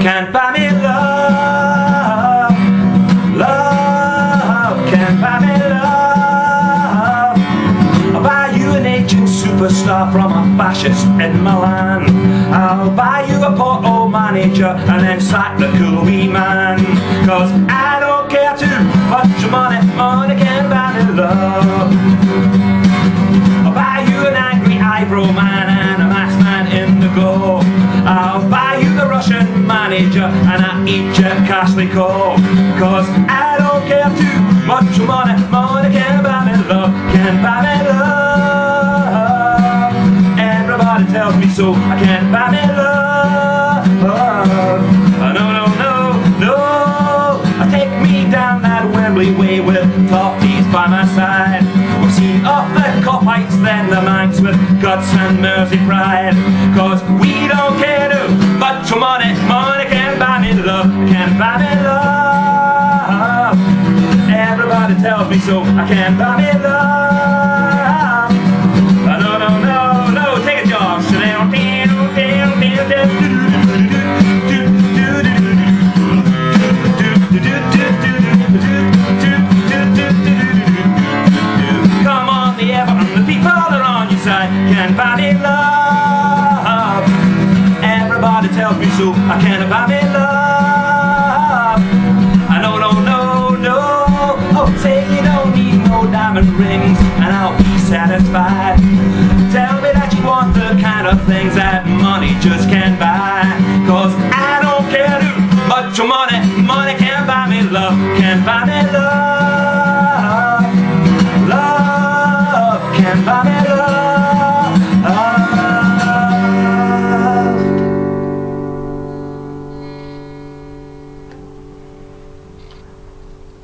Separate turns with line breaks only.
can't buy me love. Love can't buy me love. I'll buy you an aging superstar from a fascist in Milan. I'll buy you a porto manager and then sack wee man. Cause I manager and I eat your Kashlikov. Cause I don't care too much money, money can't buy me love, can't buy me love. Everybody tells me so, I can't buy me love. No, no, no, no. Take me down that Wembley way with toffees by my side. We've seen off the Kopites, then the Mancs with guts and Mersey pride. Cause we don't care can't buy me love. Everybody tells me so, I can't buy me love. No, no, no, no, take it, Josh. Come on, the Everton, the people are on your side. Can't buy me love. Everybody tells me so. I can't buy me love. rings and I'll be satisfied. Tell me that you want the kind of things that money just can't buy. Cause I don't care too much your money. Money can't buy me love, can't buy me love.